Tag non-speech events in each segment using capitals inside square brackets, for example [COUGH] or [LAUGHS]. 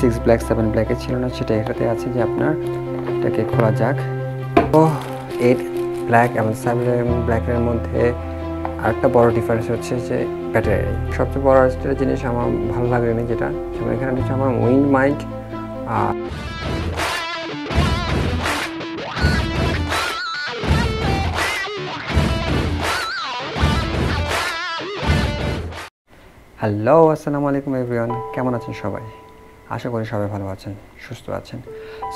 Six black seven ব্ল্যাকে ছিল না, সেটা এটাতে আছে যে আপনার এটাকে খোলা যাক। ও এইট ব্ল্যাক এবং সেভেন ব্ল্যাকের মধ্যে আরেকটা বড় ডিফারেন্স হচ্ছে যে ব্যাটারি সবচেয়ে বড় একটা জিনিস আমার ভালো লাগে না যেটা এখানে হচ্ছে আমার উইন্ড মাইক আর হ্যালো আসসালামু আলাইকুম এভরিওয়ান কেমন আছেন সবাই? আশা করি সবাই ভালো আছেন, সুস্থ আছেন।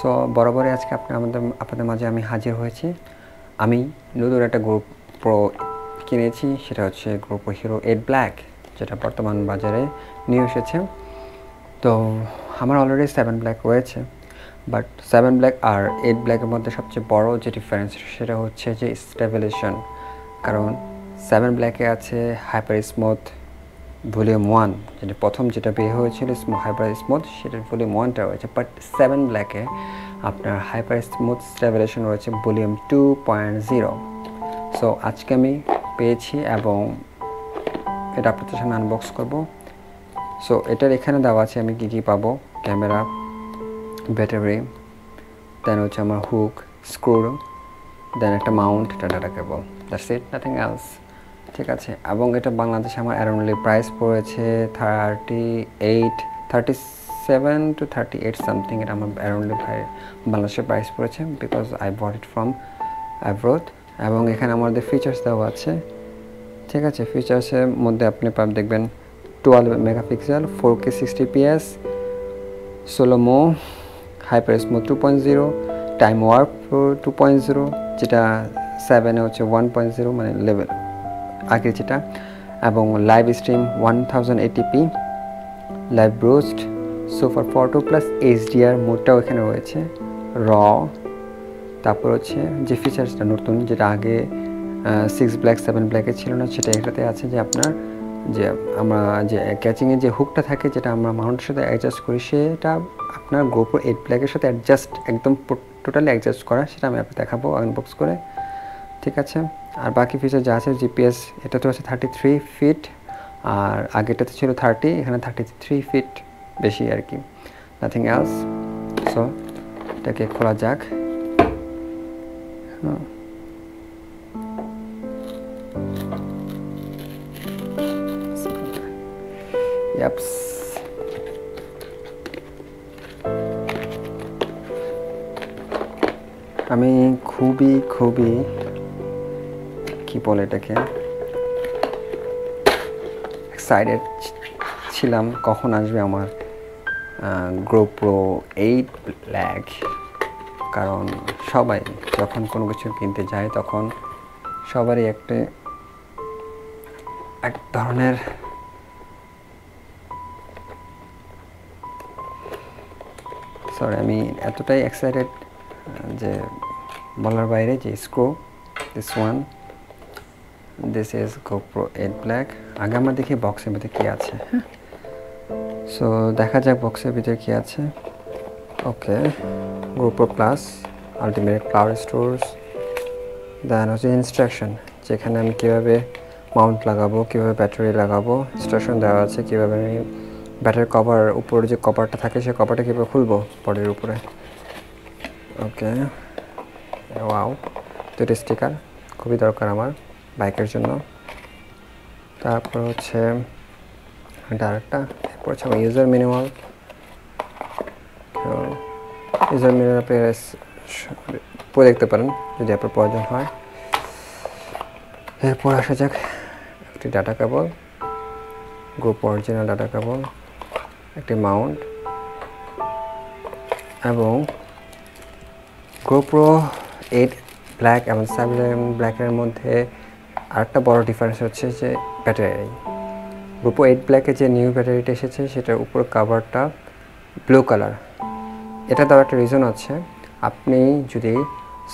সো বরাবরই আজকে আপনি আমাদের, আপনাদের মাঝে আমি হাজির হয়েছি। আমি নতুন একটা গ্রুপ প্রো কিনেছি, সেটা হচ্ছে গ্রুপ হিরো এইট ব্ল্যাক যেটা বর্তমান বাজারে নিয়ে এসেছে। তো, আমার অলরেডি সেভেন ব্ল্যাক রয়েছে বাট সেভেন ব্ল্যাক আর এইট ব্ল্যাকের মধ্যে সবচেয়ে বড় যে ডিফারেন্স সেটা হচ্ছে যে স্টেবিলাইজেশন কারণ সেভেন ব্ল্যাকে আছে হাইপার স্মুথ ভলিউম ওয়ান যেটা প্রথম যেটা বের হয়েছিল হাইপার স্মুথ সেটার ভলিউম ওয়ানটা রয়েছে বাট সেভেন ব্ল্যাকে আপনার হাইপার স্মুথ স্টেবিলাইজেশন রয়েছে volume two point zero so আজকে আমি পেয়েছি এবং এটা আপনাদের সামনে আনবক্স করব সো এটার এখানে দেওয়া আছে আমি কী কী পাবো ক্যামেরা ব্যাটারি দেন হচ্ছে আমার হুক স্ক্রু দেন একটা মাউন্ট এটা data cable that's it nothing else ঠিক আছে, এবং এটা বাংলাদেশে আমার অ্যারাউন্ডলি প্রাইস পড়েছে thirty eight thirty seven to thirty eight something এটা আমার অ্যারাউন্ডলি বাংলাদেশে প্রাইস পড়েছে because I bought it from abroad এবং এখানে আমাদের ফিচার্স দেওয়া আছে, ঠিক আছে ফিচার্সের মধ্যে আপনি পাব, দেখবেন twelve megapixel four K sixty PS slomo hyper smooth two point zero time warp two point zero যেটা সেভেনে হচ্ছে ওয়ান পয়েন্ট জিরো মানে লেভেল আগে যেটা, এবং live stream one thousand eighty p live burst super photo plus HDR মোডটাও এখানে রয়েছে র তারপর হচ্ছে যে ফিচার্সটা নতুন, যেটা আগে সিক্স ব্ল্যাক সেভেন ব্ল্যাকে ছিল না, সেটা এটাতে আছে যে আপনার, যে আমরা যে ক্যাচিংয়ের যে হুকটা থাকে, যেটা আমরা মাউন্টের সাথে অ্যাডজাস্ট করি, সেটা আপনার গোপো এইট ব্ল্যাকের সাথে অ্যাডজাস্ট একদম টোটালি অ্যাডজাস্ট করা, সেটা আমি আপনাকে দেখাবো আনবক্স করে, ঠিক আছে? আর বাকি ফিচার যা আছে জিপিএস এটা তো আছে থার্টি থ্রি ফিট আর আগেটাতে ছিল থার্টি এখানে থার্টি থ্রি ফিট বেশি আর কি। নাথিং এলস সো এটাকে খোলা যাক। ইয়াপস আমি খুবই খুবই কি বলে এটাকে? এক্সাইটেড ছিলাম, কখন আসবে আমার গ্রোপ্রো এইট ব্ল্যাক কারণ সবাই যখন কোনো কিছু কিনতে যায়, তখন সবারই একটা, এক ধরনের সরি আমি এতটাই এক্সাইটেড যে বলার বাইরে যে screw this one this is GoPro eight black আগে আমরা দেখি বক্সের ভিতরে কী আছে। সো দেখা যাক বক্সের ভিতরে কী আছে। Okay GoPro plus ultimate cloud stores then হচ্ছে ইনস্ট্রাকশন যেখানে আমি কীভাবে মাউন্ট লাগাবো, কীভাবে ব্যাটারি লাগাবো ইনস্ট্রাকশন দেওয়া আছে কীভাবে আমি ব্যাটারি কভার উপরে যে কভারটা থাকে সেই কভারটা কীভাবে খুলবো বডির উপরে। ওকে ওয়াও দুটো স্টিকার খুবই দরকার আমার। বাইকের জন্য। তারপর হচ্ছে এটা এরপর হচ্ছে আমার ইউজার ম্যানুয়াল ইউজার ম্যানুয়াল আপনি পড়ে দেখতে পারেন, যদি আপনার প্রয়োজন হয়। এরপর আসা যাক একটি data cable group original data cable একটি মাউন্ট এবং গোপ্রো এইট ব্ল্যাক এবং সেভেন ব্ল্যাকের মধ্যে আরেকটা বড় ডিফারেন্স হচ্ছে যে ব্যাটারি গোপ্রো এইট ব্ল্যাকে যে নিউ ব্যাটারিটা এসেছে, সেটার উপর কাভারটা ব্লু কালার এটা দেওয়ার একটা রিজন আছে আপনি যদি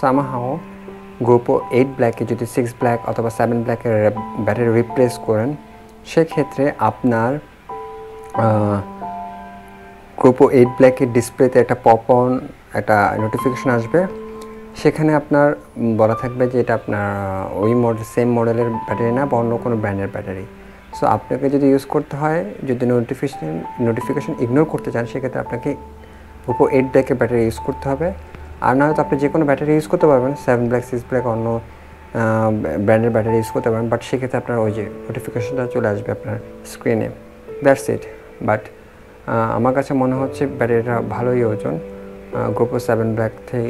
সামাহাও গ্রুপো এইট ব্ল্যাকে যদি সিক্স ব্ল্যাক অথবা সেভেন ব্ল্যাকের ব্যাটারি রিপ্লেস করেন, সেক্ষেত্রে আপনার গ্রুপো এইট ব্ল্যাকের ডিসপ্লেতে একটা পপ অন একটা নোটিফিকেশন আসবে। সেখানে আপনার বলা থাকবে যে এটা আপনার ওই মডেল সেম মডেলের ব্যাটারি না বা অন্য কোনো ব্র্যান্ডের ব্যাটারি সো আপনাকে যদি ইউজ করতে হয়, যদি নোটিফিকেশন নোটিফিকেশন ইগনোর করতে চান, সেক্ষেত্রে আপনাকে ওপো এইট ব্ল্যাকের ব্যাটারি ইউজ করতে হবে। আর না হয়তো আপনি যে কোনো ব্যাটারি ইউজ করতে পারবেন সেভেন ব্ল্যাক সিক্স ব্ল্যাক অন্য ব্র্যান্ডের ব্যাটারি ইউজ করতে পারেন বাট সেক্ষেত্রে আপনার ওই যে নোটিফিকেশনটা চলে আসবে আপনার স্ক্রিনে দ্যাটস ইট বাট আমার কাছে মনে হচ্ছে ব্যাটারিটা ভালোই ওজন। গোপো সেভেন ব্ল্যাক থেকে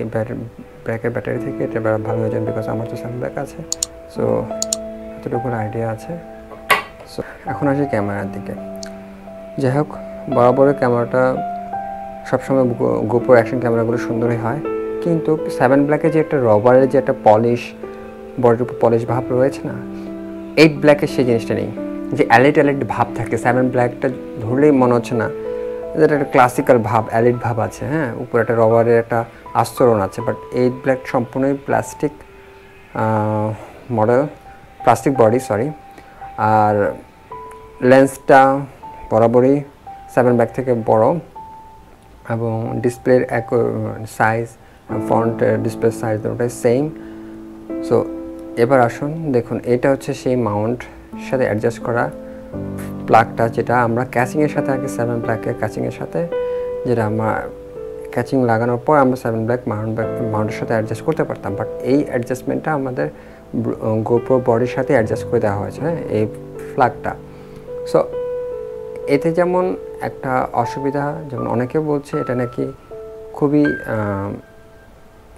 ব্ল্যাকের ব্যাটারি থেকে এটা ভালো হয়ে ওজন বিকজ আমার তো সেভেন ব্ল্যাক আছে। সো এতটুকু আইডিয়া আছে। সো এখন আসি ক্যামেরার দিকে। যাই হোক বরাবরের ক্যামেরাটা সবসময় গোপোর অ্যাকশন ক্যামেরাগুলো সুন্দরই হয়। কিন্তু সেভেন ব্ল্যাকে যে একটা রবারের যে একটা পলিশ বডির উপর পলিশ ভাব রয়েছে না এইট ব্ল্যাকের সেই জিনিসটা নেই। যে অ্যালিট অ্যালিট ভাব থাকে সেভেন ব্ল্যাকটা ধরলেই মনে হচ্ছে না যেটা একটা ক্লাসিক্যাল ভাব অ্যালিড ভাব আছে হ্যাঁ? উপরে একটা রবারের একটা আস্তরণ আছে বাট এইট ব্ল্যাক সম্পূর্ণই plastic model plastic body sorry আর লেন্সটা বরাবরই সেভেন ব্যাক থেকে বড় এবং ডিসপ্লের এক সাইজ ফ্রন্ট ডিসপ্লে সাইজ ওটাই সেম সো এবার আসুন, দেখুন, এটা হচ্ছে সেই মাউন্ট সাথে অ্যাডজাস্ট করা প্লাগটা যেটা আমরা ক্যাচিংয়ের সাথে আগে সেভেন ব্ল্যাকের ক্যাচিংয়ের সাথে, যেটা আমরা ক্যাচিং লাগানোর পর আমরা সেভেন ব্ল্যাক মাউন্ট মাউন্টের সাথে অ্যাডজাস্ট করতে পারতাম। বাট এই অ্যাডজাস্টমেন্টটা আমাদের গোপ্রো বডির সাথে অ্যাডজাস্ট করে দেওয়া হয়েছে হ্যাঁ এই ফ্ল্যাগটা সো এতে যেমন একটা অসুবিধা, যেমন অনেকে বলছে এটা নাকি খুবই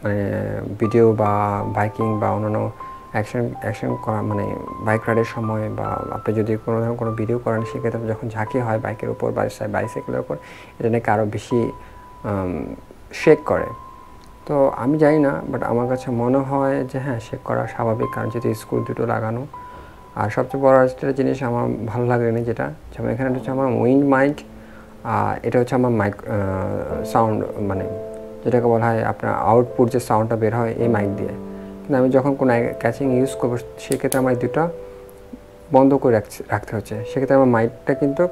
মানে ভিডিও বা বাইকিং বা অন্যান্য অ্যাকশন অ্যাকশন করা মানে বাইক রাইডের সময় বা আপনি যদি কোনো ধরনের কোনো ভিডিও করেন, সেক্ষেত্রে যখন ঝাঁকি হয় বাইকের উপর বা বাইসাইকেলের উপর, এটা নাকি আরও বেশি শেক করে। তো আমি জানি না বাট আমার কাছে মনে হয় যে হ্যাঁ শেক করা স্বাভাবিক, কারণ যেহেতু স্ক্রু দুটো লাগানো। আর সবচেয়ে বড় একটা জিনিস আমার ভালো লাগেনি যেটা, যেমন এখানে হচ্ছে আমার উইন্ড মাইক আর এটা হচ্ছে আমার মাইক সাউন্ড মানে যেটাকে বলা হয় আপনার আউটপুট যে সাউন্ডটা বের হয় এই মাইক দিয়ে। আমি যখন কোনো ক্যাচিং ইউজ করব, সেক্ষেত্রে আমার দুটো বন্ধ করে রাখতে হচ্ছে। সেক্ষেত্রে আমার মাইকটা কিন্তু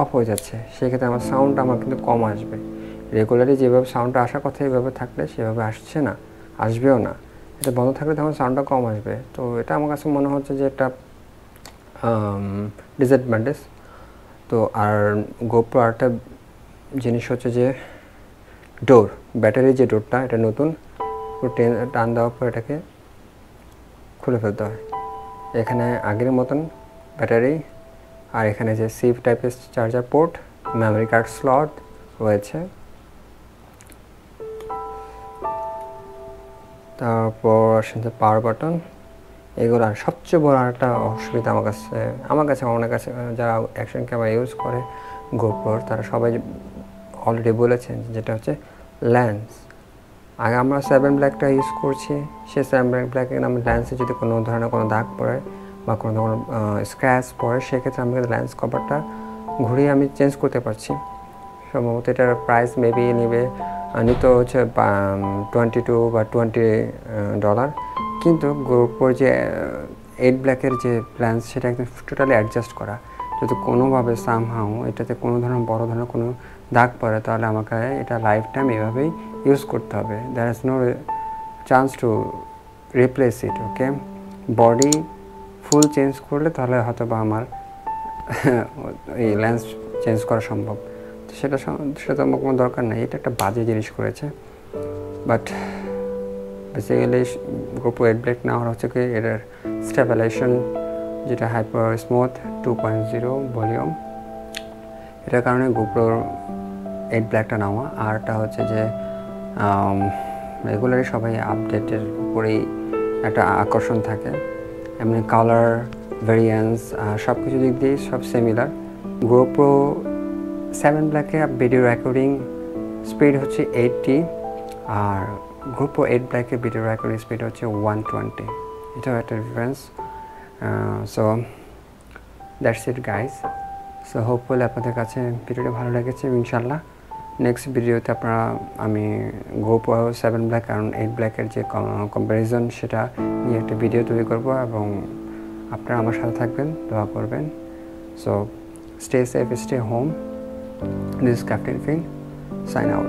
অফ হয়ে যাচ্ছে। সেক্ষেত্রে আমার সাউন্ডটা আমার কিন্তু কম আসবে। রেগুলারলি যেভাবে সাউন্ডটা আসার কথা এইভাবে থাকলে সেভাবে আসছে না, আসবেও না। এটা বন্ধ থাকলে তখন সাউন্ডটা কম আসবে। তো এটা আমার কাছে মনে হচ্ছে যে একটা ডিসঅ্যাডভান্টেজ তো আর গোপ্রো আরেকটা জিনিস হচ্ছে যে ডোর ব্যাটারির যে ডোরটা এটা নতুন টেন, টান দেওয়ার পর এটাকে খুলে ফেলতে হয়। এখানে আগের মতন ব্যাটারি আর এখানে যে সিভ টাইপের charger port memory card slot রয়েছে। তারপর আসছে পাওয়ার বাটন এগুলো আর সবচেয়ে বড় একটা অসুবিধা আমার কাছে আমার কাছে অনেক কাছে, যারা অ্যাকশন ক্যামেরা ইউজ করে গোপ্রোর তারা সবাই অলরেডি বলেছেন, যেটা হচ্ছে ল্যান্স আগে আমরা সেভেন ব্ল্যাকটা ইউজ করছি। সে সেভেন ব্ল্যাক ব্ল্যাকে আমরা ল্যান্সে যদি কোনো ধরনের কোনো দাগ পড়ে বা কোনো ধরনের স্ক্র্যাচ পড়ে, সেক্ষেত্রে আমি ল্যান্স কভারটা ঘুরিয়ে আমি চেঞ্জ করতে পারছি। সম্ভবত এটার প্রাইস মেবি নেবে নিত হচ্ছে টোয়েন্টি টু বা টোয়েন্টি ডলার কিন্তু গোপ্রোর যে এইট ব্ল্যাকের যে প্ল্যান্স সেটা একদম টোটালি অ্যাডজাস্ট করা। যদি কোনোভাবে সামহাও এটাতে কোনো ধরনের বড় ধরনের কোনো দাগ পড়ে, তাহলে আমাকে এটা লাইফ টাইম এভাবেই ইউজ করতে হবে। There is no chance to replace it okay body full change করলে তাহলে হয়তো বা আমার [LAUGHS] এই লেন্স চেঞ্জ করা সম্ভব। তো সেটা সেটা আমার কোনো দরকার নেই, এটা একটা বাজে জিনিস করেছে। বাট বেসিক্যালি গোপো এইট না নেওয়ার হচ্ছে কি, এটার স্টেবিলাইজেশন যেটা hyper smooth two point zero volume এটার কারণে গোপ্রোর এইট ব্ল্যাকটা নেওয়া আরটা হচ্ছে যে রেগুলারই সবাই আপডেটের উপরেই একটা আকর্ষণ থাকে। এমনি কালার ভেরিয়েন্স সব কিছু দিক দিয়েই সব সিমিলার গোপ্রো সেভেন ব্ল্যাকে ভিডিও রেকর্ডিং স্পিড হচ্ছে এইটটি আর গোপ্রো এইট ব্ল্যাকে ভিডিও রেকর্ডিং স্পিড হচ্ছে ওয়ান টোয়েন্টি এটাও একটা difference so that's it guys so hopeful আপনাদের কাছে ভিডিওটা ভালো লেগেছে ইনশাল্লাহ নেক্সট ভিডিওতে আপনারা, আমি গোপো সেভেন ব্ল্যাক কারণ এইট ব্ল্যাকের যে কম্প্যারিজন সেটা নিয়ে একটা ভিডিও তৈরি করব এবং আপনারা আমার সাথে থাকবেন, দোয়া করবেন। So stay safe stay home this captain Phil sign out